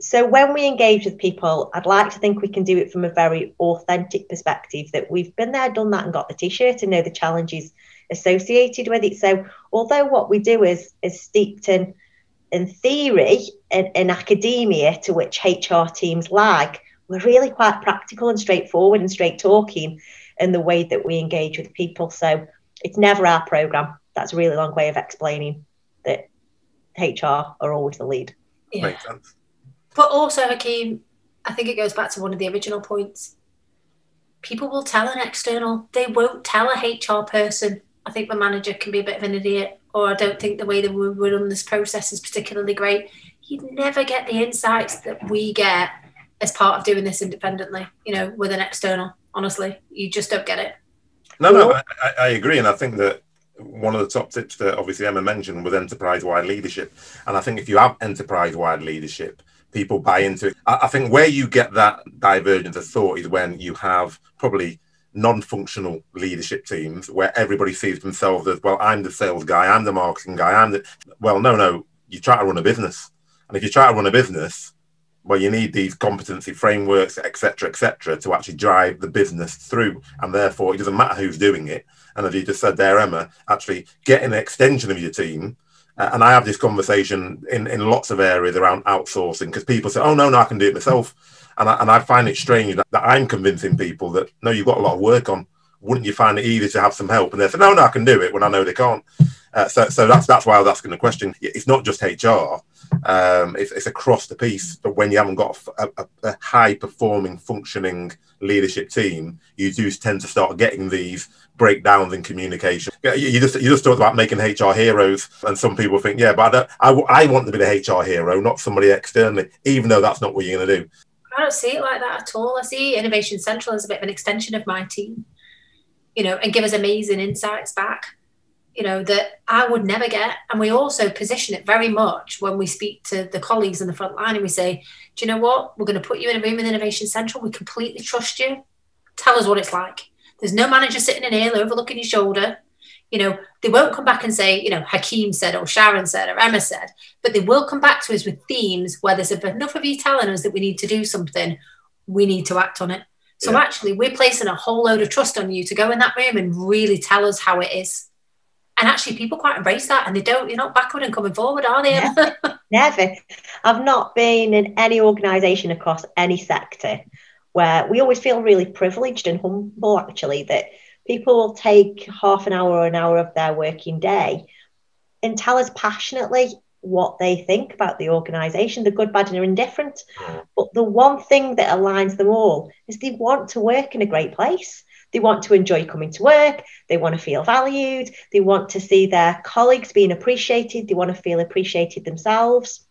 so when we engage with people, I'd like to think we can do it from a very authentic perspective that we've been there, done that, and got the t-shirt and know the challenges associated with it. So although what we do is is steeped in in theory and in, in academia to which HR teams lag, we're really quite practical and straightforward and straight talking in the way that we engage with people. So it's never our program. That's a really long way of explaining that HR are always the lead. Yeah. Makes sense. But also, Hakeem, I think it goes back to one of the original points. People will tell an external, they won't tell a HR person. I think my manager can be a bit of an idiot, or I don't think the way that we run this process is particularly great. You'd never get the insights that we get as part of doing this independently, you know, with an external. Honestly, you just don't get it. No, no, I, I agree, and I think that one of the top tips that obviously Emma mentioned was enterprise-wide leadership, and I think if you have enterprise-wide leadership, people buy into it. I, I think where you get that divergence of thought is when you have probably non-functional leadership teams where everybody sees themselves as well i'm the sales guy i'm the marketing guy i'm the well no no you try to run a business. And if you try to run a business well you need these competency frameworks etc etc to actually drive the business through. And therefore it doesn't matter who's doing it. And as you just said there emma actually getting an extension of your team. Uh, and i have this conversation in, in lots of areas around outsourcing because people say oh no no i can do it myself and I, and I find it strange that, that, I'm convincing people that no, you've got a lot of work on. Wouldn't you find it easier to have some help? And they say, no, no, I can do it when I know they can't. Uh, so, so that's that's why I was asking the question. It's not just HR; um, it's, it's across the piece. But when you haven't got a, a, a high performing, functioning leadership team, you do tend to start getting these breakdowns in communication. You just you just talked about making HR heroes, and some people think, yeah, but I, I, I want to be the HR hero, not somebody externally, even though that's not what you're going to do. I don't see it like that at all. I see Innovation Central as a bit of an extension of my team, you know, and give us amazing insights back, you know, that I would never get. And we also position it very much when we speak to the colleagues in the front line and we say, do you know what? We're going to put you in a room with Innovation Central. We completely trust you. Tell us what it's like. There's no manager sitting in here overlooking your shoulder you know, they won't come back and say, you know, Hakeem said or Sharon said or Emma said, but they will come back to us with themes where there's enough of you telling us that we need to do something, we need to act on it. So yeah. actually, we're placing a whole load of trust on you to go in that room and really tell us how it is. And actually, people quite embrace that, and they don't. You're not backward and coming forward, are they? Never. Never. I've not been in any organisation across any sector where we always feel really privileged and humble, actually, that people will take half an hour or an hour of their working day and tell us passionately what they think about the organisation, the good, bad, and indifferent. Mm. But the one thing that aligns them all is they want to work in a great place. They want to enjoy coming to work. They want to feel valued. They want to see their colleagues being appreciated. They want to feel appreciated themselves.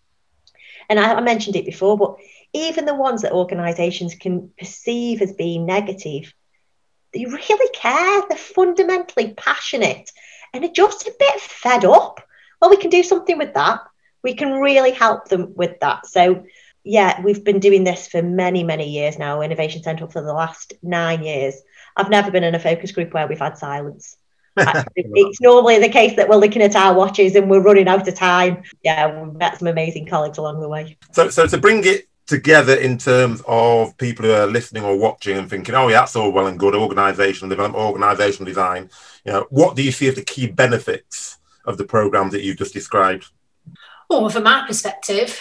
And I, I mentioned it before, but even the ones that organisations can perceive as being negative, they really care. They're fundamentally passionate and they're just a bit fed up. Well, we can do something with that. We can really help them with that. So, yeah, we've been doing this for many, many years now, Innovation Central for the last nine years. I've never been in a focus group where we've had silence. it's normally the case that we're looking at our watches and we're running out of time. Yeah, we've met some amazing colleagues along the way. So, so to bring it together in terms of people who are listening or watching and thinking, oh, yeah, that's all well and good, organizational development, organizational design. You know, what do you see as the key benefits of the programs that you've just described? Well, from my perspective,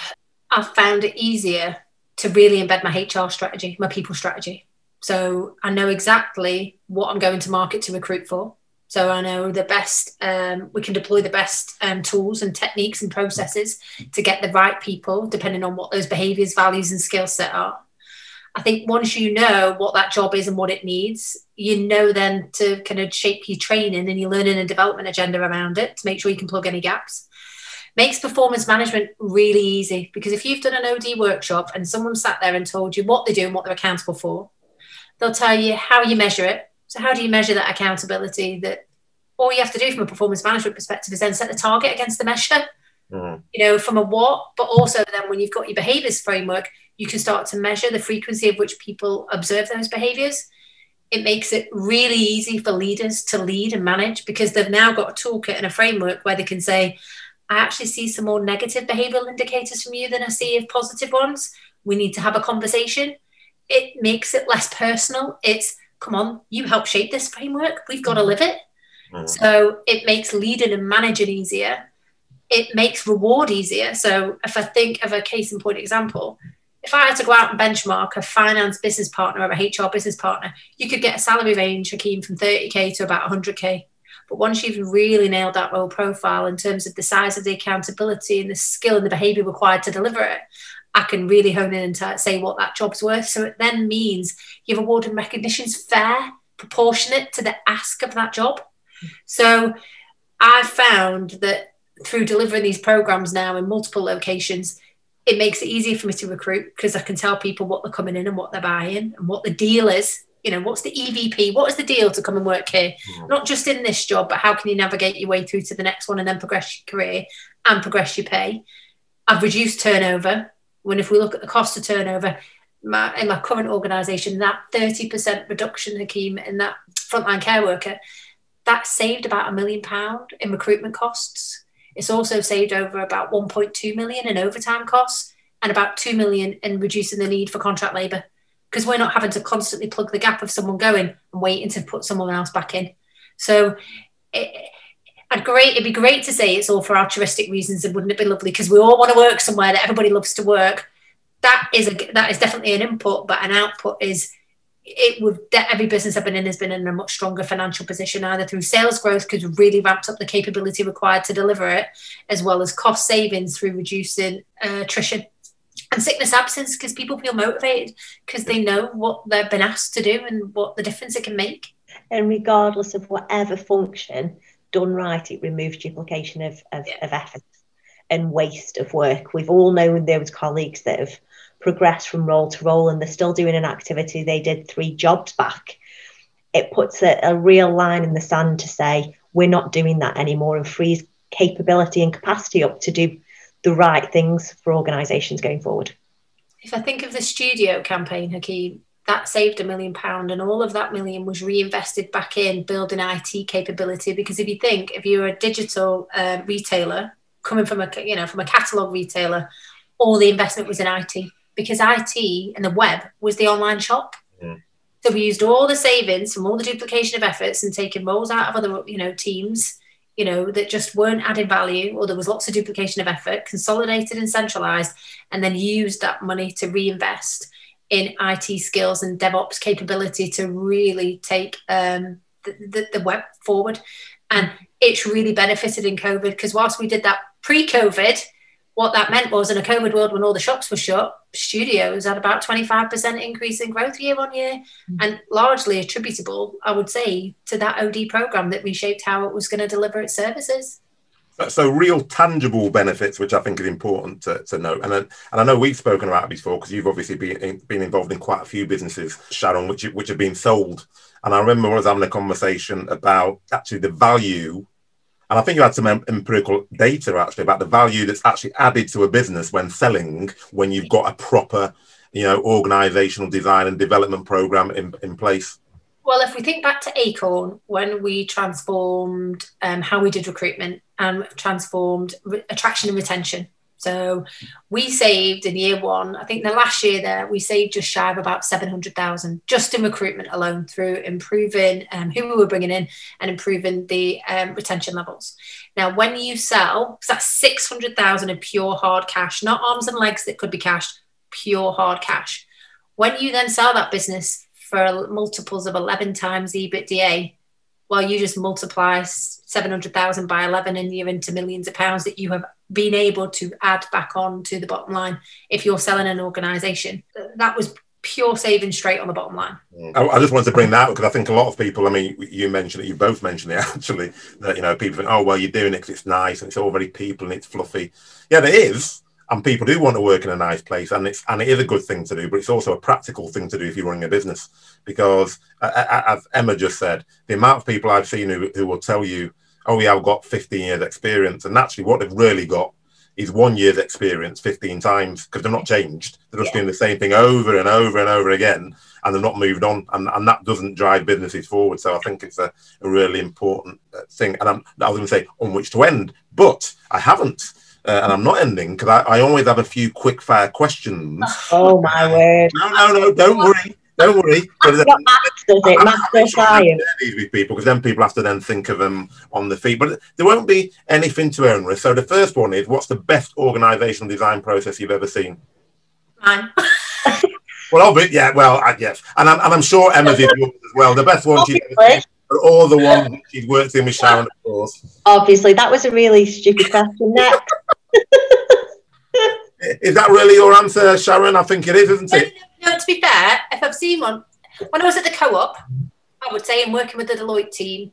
I've found it easier to really embed my HR strategy, my people strategy. So I know exactly what I'm going to market to recruit for. So I know the best, um, we can deploy the best um, tools and techniques and processes to get the right people, depending on what those behaviors, values, and skill set are. I think once you know what that job is and what it needs, you know then to kind of shape your training and your learning and development agenda around it to make sure you can plug any gaps. Makes performance management really easy because if you've done an OD workshop and someone sat there and told you what they do and what they're accountable for, they'll tell you how you measure it, so how do you measure that accountability? That all you have to do from a performance management perspective is then set the target against the measure. Mm. You know, from a what, but also then when you've got your behaviors framework, you can start to measure the frequency of which people observe those behaviors. It makes it really easy for leaders to lead and manage because they've now got a toolkit and a framework where they can say, I actually see some more negative behavioral indicators from you than I see of positive ones. We need to have a conversation. It makes it less personal. It's come on, you help shape this framework. We've got to live it. Mm. So it makes leading and managing easier. It makes reward easier. So if I think of a case in point example, if I had to go out and benchmark a finance business partner or a HR business partner, you could get a salary range, Hakeem, from 30K to about 100K. But once you've really nailed that role profile in terms of the size of the accountability and the skill and the behavior required to deliver it, I can really hone in and say what that job's worth. So it then means your reward and recognition is fair, proportionate to the ask of that job. So I've found that through delivering these programs now in multiple locations, it makes it easier for me to recruit because I can tell people what they're coming in and what they're buying and what the deal is You know, what's the EVP? What is the deal to come and work here? Mm. Not just in this job, but how can you navigate your way through to the next one and then progress your career and progress your pay? I've reduced turnover. When if we look at the cost of turnover, my, in my current organisation, that 30% reduction, Hakeem, in that frontline care worker, that saved about a million pound in recruitment costs. It's also saved over about 1.2 million in overtime costs and about 2 million in reducing the need for contract labour because we're not having to constantly plug the gap of someone going and waiting to put someone else back in. So it, I'd great. It'd be great to say it's all for altruistic reasons, and wouldn't it be lovely? Because we all want to work somewhere that everybody loves to work. That is a that is definitely an input, but an output is it would every business I've been in has been in a much stronger financial position either through sales growth because we really ramped up the capability required to deliver it, as well as cost savings through reducing uh, attrition and sickness absence because people feel motivated because they know what they've been asked to do and what the difference it can make. And regardless of whatever function done right, it removes duplication of, of, yeah. of effort and waste of work. We've all known those colleagues that have progressed from role to role and they're still doing an activity they did three jobs back. It puts a, a real line in the sand to say, we're not doing that anymore and frees capability and capacity up to do the right things for organisations going forward. If I think of the studio campaign, Hakeem, that saved a million pound and all of that million was reinvested back in building IT capability. Because if you think if you're a digital uh, retailer coming from a you know from a catalog retailer all the investment was in IT because IT and the web was the online shop. Mm. so we used all the savings from all the duplication of efforts and taking roles out of other you know teams you know, that just weren't adding value or there was lots of duplication of effort, consolidated and centralized, and then used that money to reinvest in IT skills and DevOps capability to really take um, the, the, the web forward. And it's really benefited in COVID because whilst we did that pre COVID, what that meant was in a COVID world when all the shops were shut, studios had about 25% increase in growth year on year mm-hmm. and largely attributable, I would say, to that OD program that reshaped how it was going to deliver its services. So real tangible benefits, which I think is important to, to note, and and I know we've spoken about it before because you've obviously been been involved in quite a few businesses, Sharon, which which have been sold. And I remember I was having a conversation about actually the value and I think you had some empirical data actually about the value that's actually added to a business when selling, when you've got a proper, you know, organizational design and development program in, in place. Well, if we think back to Acorn, when we transformed um, how we did recruitment and transformed re- attraction and retention, so we saved in year one, I think the last year there, we saved just shy of about 700,000 just in recruitment alone through improving um, who we were bringing in and improving the um, retention levels. Now, when you sell, that's 600,000 of pure hard cash, not arms and legs that could be cashed, pure hard cash. When you then sell that business for multiples of 11 times EBITDA, well, you just multiply 700,000 by 11 and you're into millions of pounds that you have been able to add back on to the bottom line if you're selling an organization. That was pure saving straight on the bottom line. Mm. I, I just wanted to bring that because I think a lot of people, I mean, you mentioned it, you both mentioned it actually, that, you know, people think, oh, well, you're doing it because it's nice and it's all very people and it's fluffy. Yeah, it is. And people do want to work in a nice place, and it's and it is a good thing to do, but it's also a practical thing to do if you're running a business. Because, as Emma just said, the amount of people I've seen who, who will tell you, oh yeah, I've got 15 years experience. And actually what they've really got is one year's experience 15 times because they're not changed. They're just yeah. doing the same thing over and over and over again and they're not moved on. And, and that doesn't drive businesses forward. So I think it's a, a really important uh, thing. And I'm, I was going to say on which to end, but I haven't. Uh, and I'm not ending because I, I, always have a few quick fire questions. Oh my word! No, no, no! Don't worry. Don't worry. Maths does it. Maths or science. These with people because then people have to then think of them on the feet. But there won't be anything to onerous. So the first one is, what's the best organisational design process you've ever seen? Mine. well, be, yeah. Well, I, yes, and I'm, and I'm sure Emma's is yours as well. The best one she's ever seen. All the ones she's worked in with Sharon, of course. Obviously, that was a really stupid question. Next. Is that really your answer, Sharon? I think it is, isn't it? No, to be fair, if I've seen one, when I was at the co-op, I would say, in working with the Deloitte team,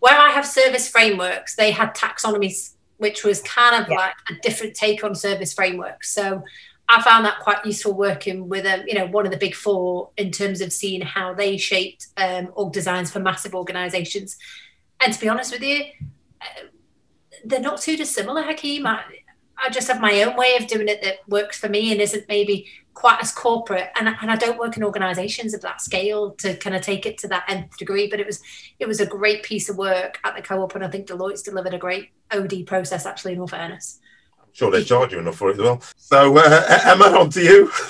where I have service frameworks, they had taxonomies, which was kind of yeah. like a different take on service frameworks. So I found that quite useful working with um, you know one of the big four in terms of seeing how they shaped um, org designs for massive organisations. And to be honest with you, uh, they're not too dissimilar, Hakeem. I, I just have my own way of doing it that works for me and isn't maybe quite as corporate. And, and I don't work in organisations of that scale to kind of take it to that nth degree. But it was it was a great piece of work at the co-op, and I think Deloitte's delivered a great OD process. Actually, in all fairness, I'm sure they charge you enough for it as well. So uh, Emma, on to you.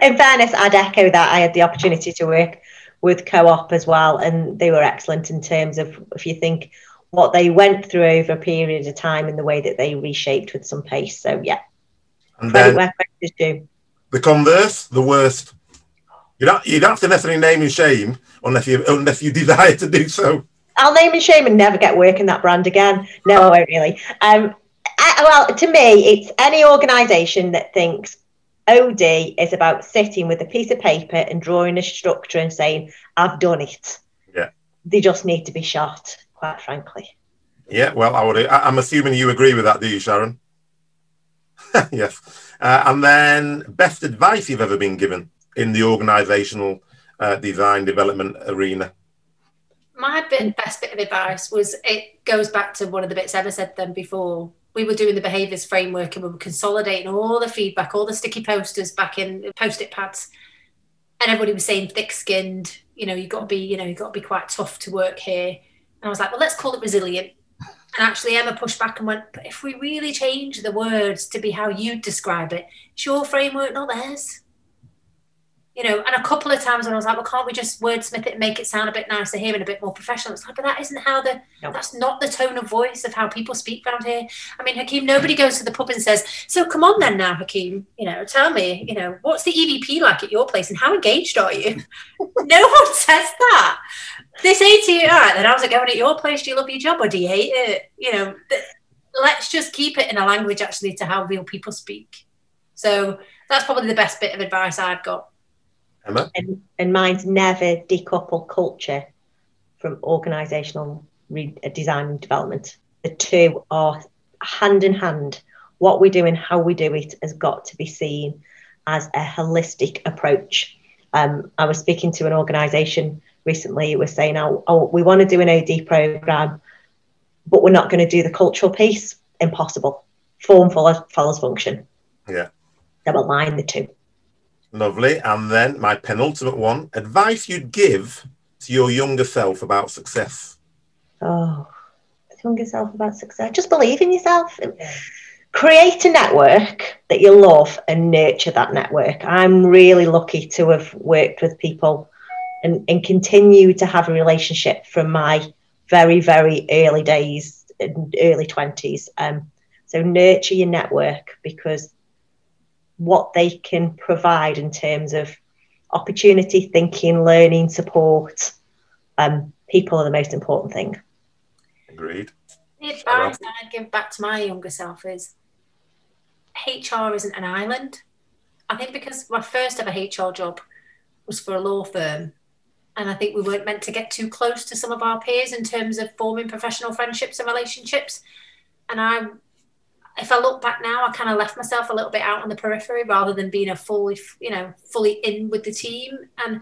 In fairness, I'd echo that. I had the opportunity to work with co-op as well, and they were excellent in terms of if you think what they went through over a period of time and the way that they reshaped with some pace. So yeah, and then where due. the converse, the worst. You don't you don't have to necessarily name and shame unless you unless you desire to do so. I'll name and shame and never get work in that brand again. No, I won't really. Um, I, well, to me, it's any organisation that thinks OD is about sitting with a piece of paper and drawing a structure and saying, "I've done it." Yeah. They just need to be shot quite frankly. Yeah, well, I would. I'm assuming you agree with that, do you, Sharon? yes. Uh, and then, best advice you've ever been given in the organisational uh, design development arena. My bit, best bit of advice was it goes back to one of the bits Emma said then before. We were doing the behaviours framework and we were consolidating all the feedback, all the sticky posters back in post-it pads, and everybody was saying thick-skinned. You know, you've got to be, you know, you've got to be quite tough to work here and I was like, well, let's call it resilient. And actually, Emma pushed back and went, but if we really change the words to be how you describe it, it's your framework, not theirs. You know, and a couple of times when I was like, well, can't we just wordsmith it and make it sound a bit nicer here and a bit more professional? It's like, but that isn't how the, no. that's not the tone of voice of how people speak around here. I mean, Hakeem, nobody goes to the pub and says, so come on then now, Hakeem, you know, tell me, you know, what's the EVP like at your place and how engaged are you? no one says that they say to you, all right, then how's it going at your place? Do you love your job or do you hate it? You know, let's just keep it in a language actually to how real people speak. So that's probably the best bit of advice I've got. Emma? And, and mine's never decouple culture from organisational re- uh, design and development. The two are hand in hand. What we do and how we do it has got to be seen as a holistic approach. Um, I was speaking to an organisation recently was saying, oh, oh we want to do an OD program, but we're not going to do the cultural piece. Impossible. Form follows, follows function. Yeah. They will align the two. Lovely. And then my penultimate one advice you'd give to your younger self about success. Oh, younger self about success. Just believe in yourself. Create a network that you love and nurture that network. I'm really lucky to have worked with people and, and continue to have a relationship from my very, very early days, early 20s. Um, so nurture your network because what they can provide in terms of opportunity, thinking, learning, support, um, people are the most important thing. Agreed. The advice I'd give back to my younger self is HR isn't an island. I think because my first ever HR job was for a law firm and I think we weren't meant to get too close to some of our peers in terms of forming professional friendships and relationships. And I, if I look back now, I kind of left myself a little bit out on the periphery rather than being a fully, you know, fully in with the team. And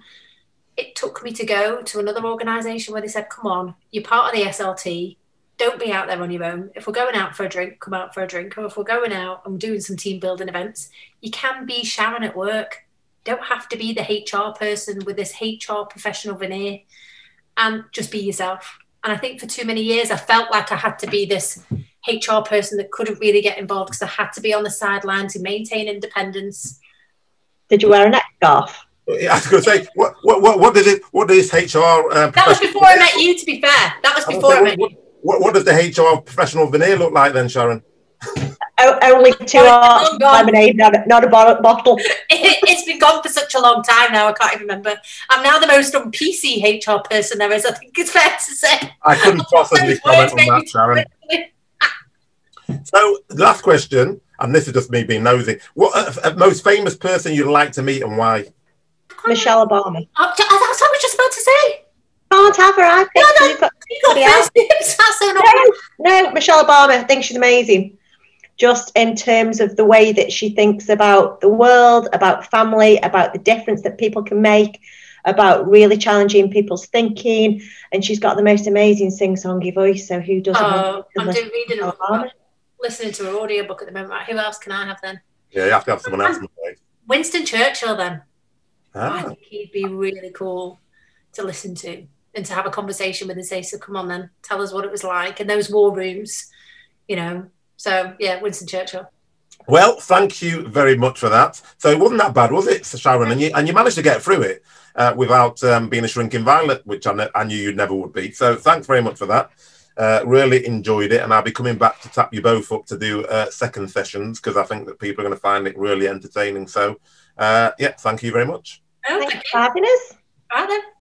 it took me to go to another organisation where they said, "Come on, you're part of the SLT. Don't be out there on your own. If we're going out for a drink, come out for a drink. Or if we're going out and doing some team building events, you can be Sharon at work." Don't have to be the HR person with this HR professional veneer and just be yourself. And I think for too many years, I felt like I had to be this HR person that couldn't really get involved because I had to be on the sidelines to maintain independence. Did you wear a neck scarf? I was going to say, what, what, what, what does it, what does HR? Uh, that was before I met you. To be fair, that was before I, I met what, you. What, what does the HR professional veneer look like then, Sharon? Only two hours lemonade, not, not a bottle. It, has been gone for such a long time now. I can't even remember. I'm now the most on PC HR person there is. I think it's fair to say. I couldn't possibly comment on that, Sharon. so, last question, and this is just me being nosy. What uh, most famous person you'd like to meet and why? Michelle Obama. Oh, that's what I was just about to say. Can't have her. I think no, no, you got, you got first names. That's so no, no, Michelle Obama. I think she's amazing just in terms of the way that she thinks about the world, about family, about the difference that people can make, about really challenging people's thinking. And she's got the most amazing sing-songy voice. So who doesn't? Oh, I'm doing reading a, listening to her audiobook at the moment. Who else can I have then? Yeah, you have to have someone else. Winston Churchill then. Ah. I think he'd be really cool to listen to and to have a conversation with and say, so come on then, tell us what it was like in those war rooms, you know. So yeah, Winston Churchill. Well, thank you very much for that. So it wasn't that bad, was it, Sharon? And you and you managed to get through it uh, without um, being a shrinking violet, which I, ne- I, knew you never would be. So thanks very much for that. Uh, really enjoyed it, and I'll be coming back to tap you both up to do uh, second sessions because I think that people are going to find it really entertaining. So, uh, yeah, thank you very much. Oh, Thanks for having us. Bye then.